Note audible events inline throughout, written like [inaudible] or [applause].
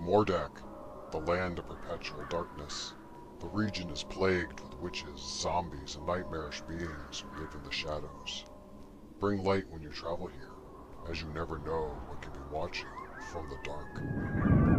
Mordak, the land of perpetual darkness. The region is plagued with witches, zombies, and nightmarish beings who live in the shadows. Bring light when you travel here, as you never know what can be watching from the dark.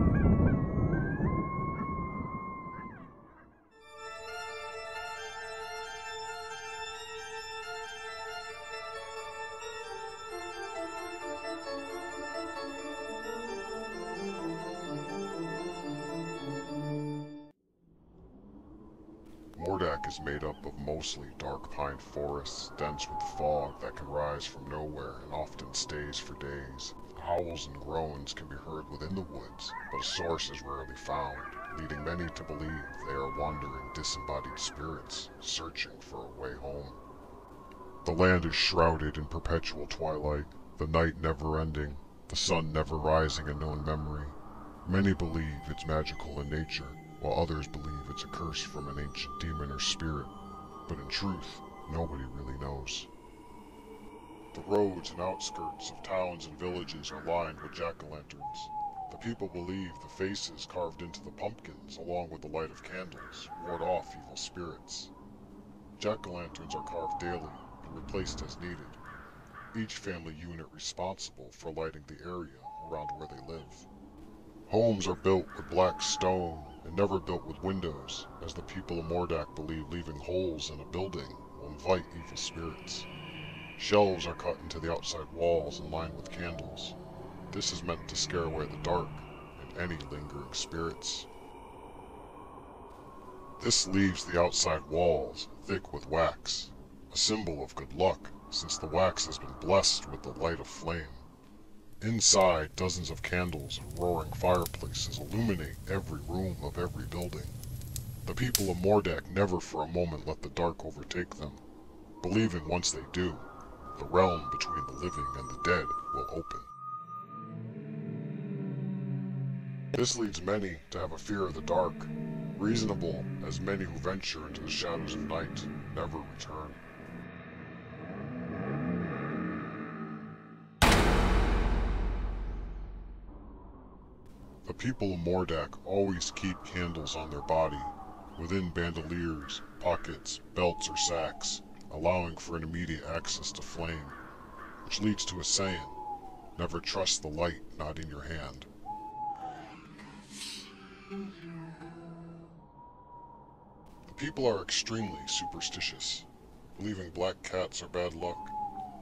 Is made up of mostly dark pine forests, dense with fog that can rise from nowhere and often stays for days. Howls and groans can be heard within the woods, but a source is rarely found, leading many to believe they are wandering disembodied spirits, searching for a way home. The land is shrouded in perpetual twilight, the night never ending, the sun never rising in known memory. Many believe it's magical in nature, while others believe it's a curse from an ancient demon or spirit, but in truth, nobody really knows. The roads and outskirts of towns and villages are lined with jack-o'-lanterns. The people believe the faces carved into the pumpkins, along with the light of candles, ward off evil spirits. Jack-o'-lanterns are carved daily and replaced as needed, each family unit responsible for lighting the area around where they live. Homes are built with black stone and never built with windows, as the people of Mordak believe leaving holes in a building will invite evil spirits. Shelves are cut into the outside walls and lined with candles. This is meant to scare away the dark and any lingering spirits. This leaves the outside walls thick with wax, a symbol of good luck since the wax has been blessed with the light of flame. Inside, dozens of candles and roaring fireplaces illuminate every room of every building. The people of Mordak never for a moment let the dark overtake them, believing once they do, the realm between the living and the dead will open. This leads many to have a fear of the dark, reasonable as many who venture into the shadows of night never return. The people of Mordak always keep candles on their body, within bandoliers, pockets, belts, or sacks, allowing for an immediate access to flame, which leads to a saying, never trust the light not in your hand. The people are extremely superstitious, believing black cats are bad luck,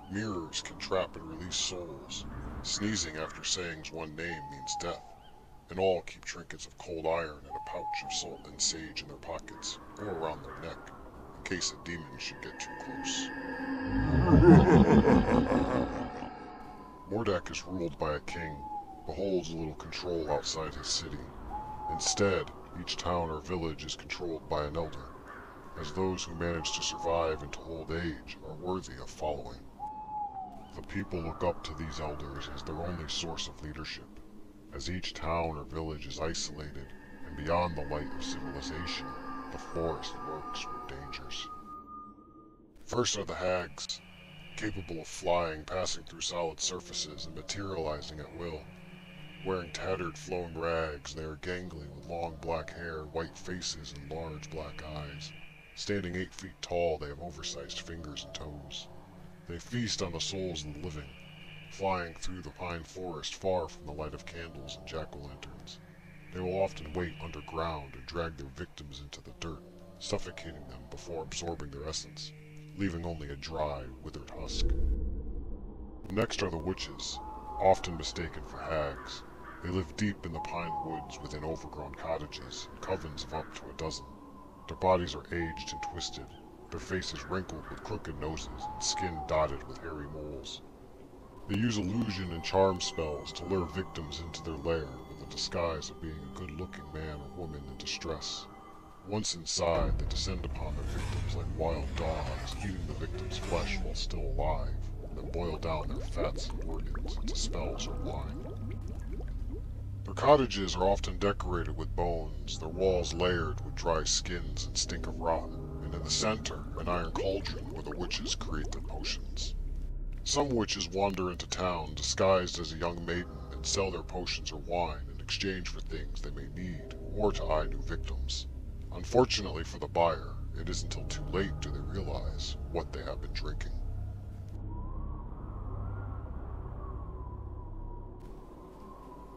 mirrors can trap and release souls, sneezing after saying one name means death, and all keep trinkets of cold iron and a pouch of salt and sage in their pockets or around their neck, in case a demon should get too close. [laughs] Mordak is ruled by a king, but holds little control outside his city. Instead, each town or village is controlled by an elder, as those who manage to survive into old age are worthy of following. The people look up to these elders as their only source of leadership, as each town or village is isolated and beyond the light of civilization, the forest lurks with dangers. First are the hags, capable of flying, passing through solid surfaces, and materializing at will. Wearing tattered flowing rags, they are gangly with long black hair, white faces, and large black eyes. Standing eight feet tall, they have oversized fingers and toes. They feast on the souls of the living, flying through the pine forest far from the light of candles and jack-o'-lanterns. They will often wait underground and drag their victims into the dirt, suffocating them before absorbing their essence, leaving only a dry, withered husk. Next are the witches, often mistaken for hags. They live deep in the pine woods within overgrown cottages, covens of up to a dozen. Their bodies are aged and twisted, their faces wrinkled with crooked noses and skin dotted with hairy moles. They use illusion and charm spells to lure victims into their lair with the disguise of being a good-looking man or woman in distress. Once inside, they descend upon their victims like wild dogs, eating the victim's flesh while still alive, then boil down their fats and organs into spells or wine. Their cottages are often decorated with bones, their walls layered with dry skins and stink of rot, and and in the center, an iron cauldron where the witches create their potions. Some witches wander into town disguised as a young maiden and sell their potions or wine in exchange for things they may need or to eye new victims. Unfortunately for the buyer, it isn't until too late do they realize what they have been drinking.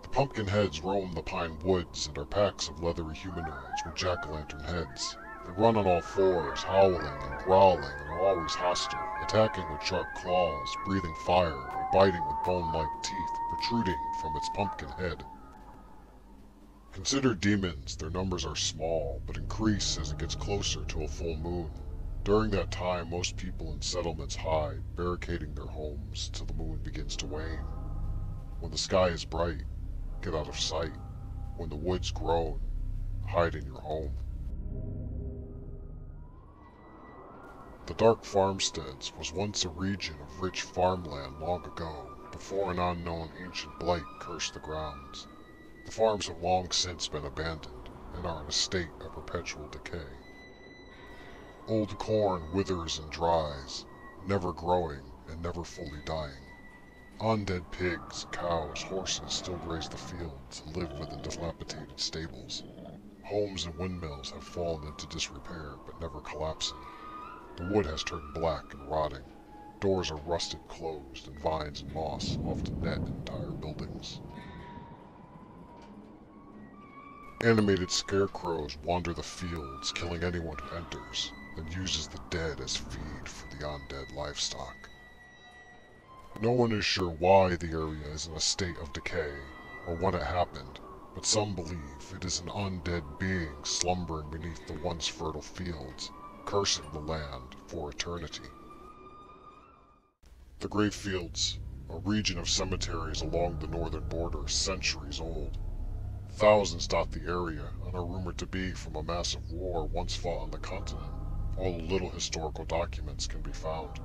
The pumpkin heads roam the pine woods and are packs of leathery humanoids with jack-o'-lantern heads. They run on all fours, howling and growling, and are always hostile, attacking with sharp claws, breathing fire, and biting with bone-like teeth protruding from its pumpkin head. Considered demons, their numbers are small, but increase as it gets closer to a full moon. During that time, most people in settlements hide, barricading their homes till the moon begins to wane. When the sky is bright, get out of sight. When the woods groan, hide in your home. The Dark Farmsteads was once a region of rich farmland long ago, before an unknown ancient blight cursed the grounds. The farms have long since been abandoned, and are in a state of perpetual decay. Old corn withers and dries, never growing and never fully dying. Undead pigs, cows, horses still graze the fields and live within dilapidated stables. Homes and windmills have fallen into disrepair, but never collapsing. The wood has turned black and rotting. Doors are rusted closed, and vines and moss often net entire buildings. Animated scarecrows wander the fields, killing anyone who enters, and uses the dead as feed for the undead livestock. No one is sure why the area is in a state of decay, or when it happened, but some believe it is an undead being slumbering beneath the once fertile fields, cursing the land for eternity. The Grave Fields, a region of cemeteries along the northern border centuries old, Thousands dot the area and are rumored to be from a massive war once fought on the continent, although little historical documents can be found.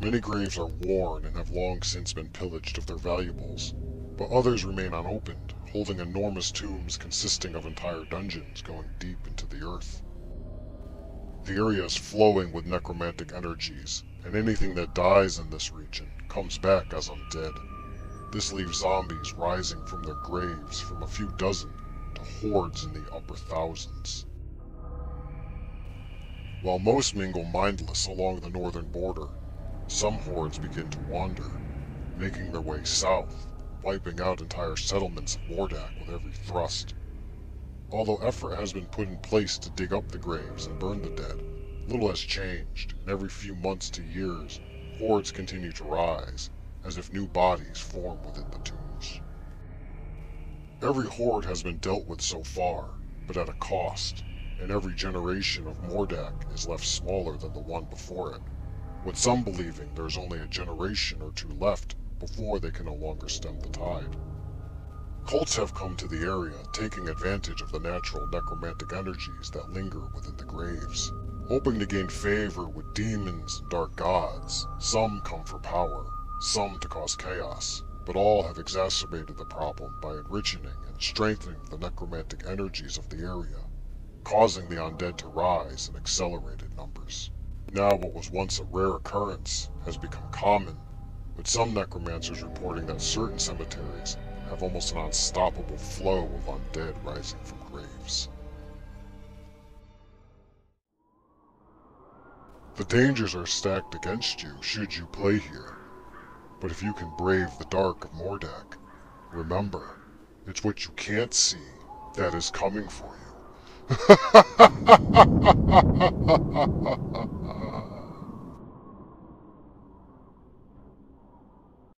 Many graves are worn and have long since been pillaged of their valuables, but others remain unopened, holding enormous tombs consisting of entire dungeons going deep into the earth. The area is flowing with necromantic energies, and anything that dies in this region comes back as undead. This leaves zombies rising from their graves from a few dozen to hordes in the upper thousands. While most mingle mindless along the northern border, some hordes begin to wander, making their way south, wiping out entire settlements of Mordak with every thrust. Although effort has been put in place to dig up the graves and burn the dead, little has changed, and every few months to years, hordes continue to rise, as if new bodies form within the tombs. Every horde has been dealt with so far, but at a cost, and every generation of Mordak is left smaller than the one before it, with some believing there is only a generation or two left before they can no longer stem the tide. Cults have come to the area, taking advantage of the natural necromantic energies that linger within the graves. Hoping to gain favor with demons and dark gods, some come for power, some to cause chaos, but all have exacerbated the problem by enriching and strengthening the necromantic energies of the area, causing the undead to rise in accelerated numbers. Now what was once a rare occurrence has become common, with some necromancers reporting that certain cemeteries have almost an unstoppable flow of undead rising from graves. The dangers are stacked against you should you play here. But if you can brave the dark of Mordak, remember, it's what you can't see that is coming for you. [laughs]